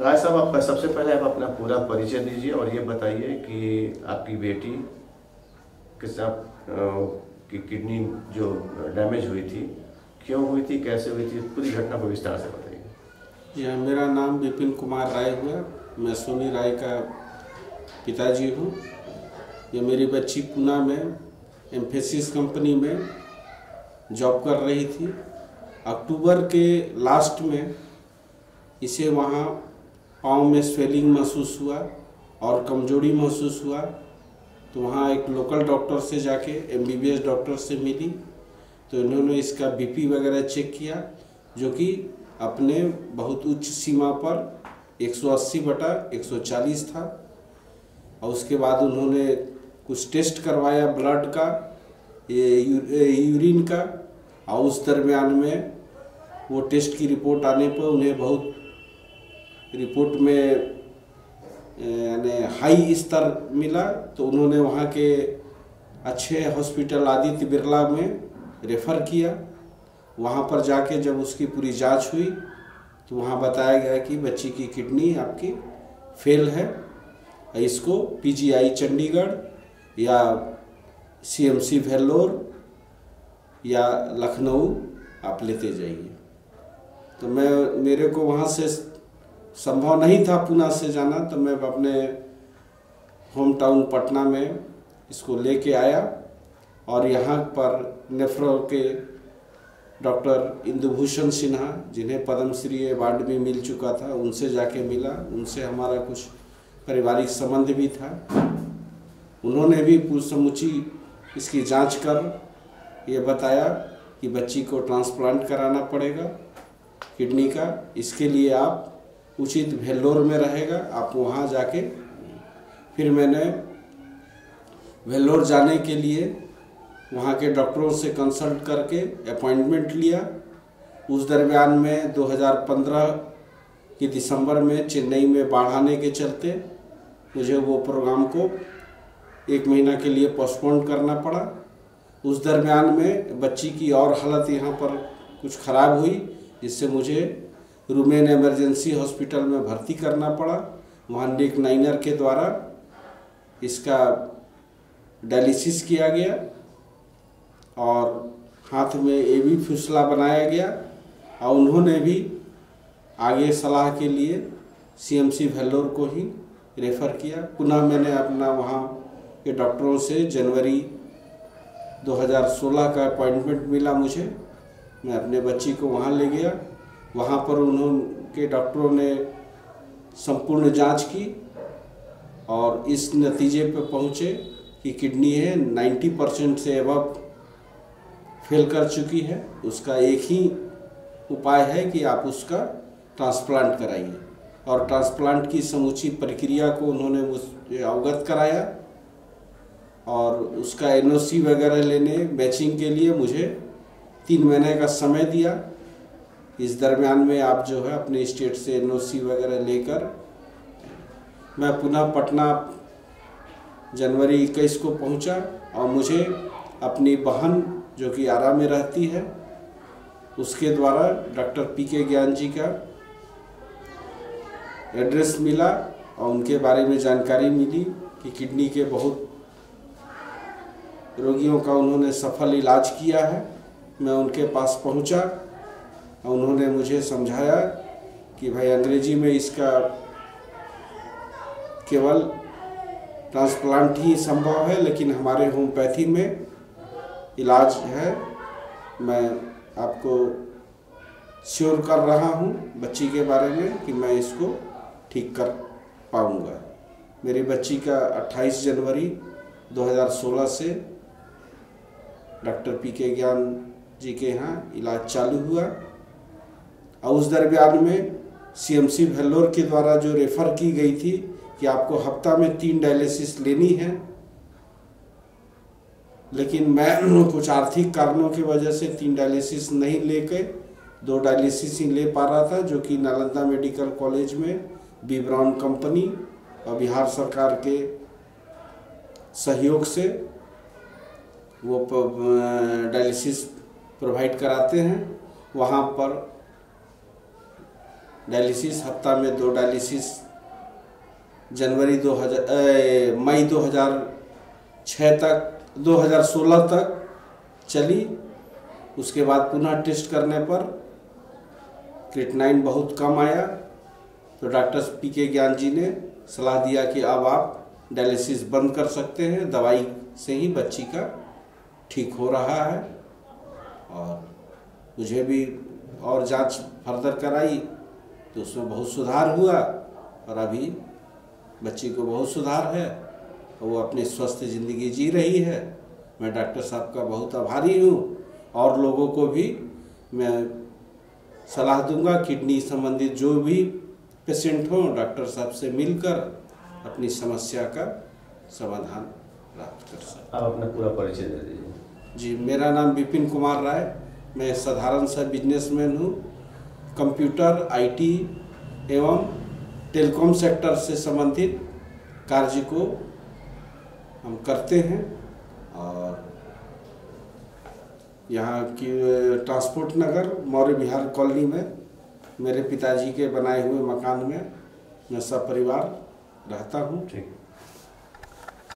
राय साहब, आप सबसे पहले आप अपना पूरा परिचय दीजिए और ये बताइए कि आपकी बेटी के साथ की किडनी जो डैमेज हुई थी, क्यों हुई थी, कैसे हुई थी, पूरी घटना को विस्तार से बताइए। यह मेरा नाम विपिन कुमार राय हुआ, मैं सोनी राय का पिताजी हूँ। ये मेरी बच्ची पूना में, एम्फेसिस कंपनी में जॉब कर रही थी। अक्टूबर के लास्ट में इसे वहाँ पाँव में स्वेलिंग महसूस हुआ और कमज़ोरी महसूस हुआ तो वहाँ एक लोकल डॉक्टर से जाके एमबीबीएस डॉक्टर से मिली। तो इन्होंने इसका बीपी वगैरह चेक किया, जो कि अपने बहुत उच्च सीमा पर 180 बटा 140 था। और उसके बाद उन्होंने कुछ टेस्ट करवाया ब्लड का, ये यूरिन का, और उस दरमियान में वो टेस्ट की रिपोर्ट आने पर उन्हें बहुत रिपोर्ट में यानी हाई स्तर मिला तो उन्होंने वहाँ के अच्छे हॉस्पिटल आदित्य बिरला में रेफ़र किया। वहाँ पर जाके जब उसकी पूरी जाँच हुई तो वहाँ बताया गया कि बच्ची की किडनी आपकी फेल है। इसको पीजीआई चंडीगढ़ या सीएमसी वेल्लोर या लखनऊ आप लेते जाइए। तो मैं, मेरे को वहाँ से संभव नहीं था पुणे से जाना तो मैं अपने होम टाउन पटना में इसको लेके आया और यहाँ पर नेफ्रो के डॉक्टर इंदुभूषण सिन्हा, जिन्हें पद्मश्री अवार्ड भी मिल चुका था, उनसे जाके मिला। उनसे हमारा कुछ पारिवारिक संबंध भी था। उन्होंने भी पूरी समुची इसकी जाँच कर, ये बताया कि बच्ची को ट्रांसप्लांट कराना पड़ेगा किडनी का। इसके लिए आप उचित वेल्लोर में रहेगा, आप वहाँ जाके। फिर मैंने वेल्लोर जाने के लिए वहाँ के डॉक्टरों से कंसल्ट करके अपॉइंटमेंट लिया। उस दरमियान में 2015 के दिसंबर में चेन्नई में बाढ़ आने के चलते मुझे वो प्रोग्राम को एक महीना के लिए पोस्टपोन करना पड़ा। उस दरमियान में बच्ची की और हालत यहाँ पर कुछ ख़राब हुई, जिससे मुझे रूमेन इमरजेंसी हॉस्पिटल में भर्ती करना पड़ा। वहाँ नेक नाइनर के द्वारा इसका डायलिसिस किया गया और हाथ में ए भी फुसला बनाया गया और उन्होंने भी आगे सलाह के लिए सीएमसी वेल्लोर को ही रेफ़र किया। पुनः मैंने अपना वहाँ के डॉक्टरों से जनवरी 2016 का अपॉइंटमेंट मिला मुझे। मैं अपने बच्ची को वहाँ ले गया। वहाँ पर उन्होंने डॉक्टरों ने संपूर्ण जाँच की और इस नतीजे पर पहुँचे कि किडनी है 90 परसेंट से अबव फेल कर चुकी है। उसका एक ही उपाय है कि आप उसका ट्रांसप्लांट कराइए। और ट्रांसप्लांट की समूची प्रक्रिया को उन्होंने मुझे अवगत कराया और उसका एनओसी वगैरह लेने मैचिंग के लिए मुझे तीन महीने का समय दिया। इस दरमियान में आप जो है अपने स्टेट से एनओसी वगैरह लेकर, मैं पुनः पटना जनवरी इक्कीस को पहुँचा और मुझे अपनी बहन जो कि आरा में रहती है, उसके द्वारा डॉक्टर पी के ज्ञान जी का एड्रेस मिला और उनके बारे में जानकारी मिली कि किडनी के बहुत रोगियों का उन्होंने सफल इलाज किया है। मैं उनके पास पहुँचा उन्होंने मुझे समझाया कि भाई अंग्रेज़ी में इसका केवल ट्रांसप्लांट ही संभव है, लेकिन हमारे होम्योपैथी में इलाज है। मैं आपको श्योर कर रहा हूँ बच्ची के बारे में कि मैं इसको ठीक कर पाऊँगा। मेरी बच्ची का 28 जनवरी 2016 से डॉक्टर पी के ज्ञान जी के यहाँ इलाज चालू हुआ। और उस दरमियान में सीएमसी वेल्लोर के द्वारा जो रेफ़र की गई थी कि आपको हफ़्ता में तीन डायलिसिस लेनी है, लेकिन मैं कुछ आर्थिक कारणों की वजह से तीन डायलिसिस नहीं लेके, दो डायलिसिस ही ले पा रहा था, जो कि नालंदा मेडिकल कॉलेज में बी ब्राउन कंपनी और बिहार सरकार के सहयोग से वो डायलिसिस प्रोवाइड कराते हैं। वहाँ पर डायलिसिस, हफ़्ता में दो डायलिसिस, जनवरी 2000 मई 2006 तक 2016 तक चली। उसके बाद पुनः टेस्ट करने पर क्रिटनाइन बहुत कम आया। तो डॉक्टर पी के ज्ञान जी ने सलाह दिया कि अब आप डायलिसिस बंद कर सकते हैं, दवाई से ही बच्ची का ठीक हो रहा है। और मुझे भी और जाँच फर्दर कराई। तो उसमें बहुत सुधार हुआ और अभी बच्ची को बहुत सुधार है और वो अपनी स्वस्थ ज़िंदगी जी रही है। मैं डॉक्टर साहब का बहुत आभारी हूँ और लोगों को भी मैं सलाह दूँगा किडनी संबंधित जो भी पेशेंट हो डॉक्टर साहब से मिलकर अपनी समस्या का समाधान प्राप्त कर सकते आप अपना पूरा परिचय दे दीजिए। जी मेरा नाम विपिन कुमार राय मैं साधारण सा बिजनेसमैन हूँ। कंप्यूटर, आईटी एवं टेलीकॉम सेक्टर से संबंधित कार्य को हम करते हैं और यहाँ की ट्रांसपोर्ट नगर, मौर्य विहार कॉलोनी में मेरे पिताजी के बनाए हुए मकान में मैं सब परिवार रहता हूँ। ठीक।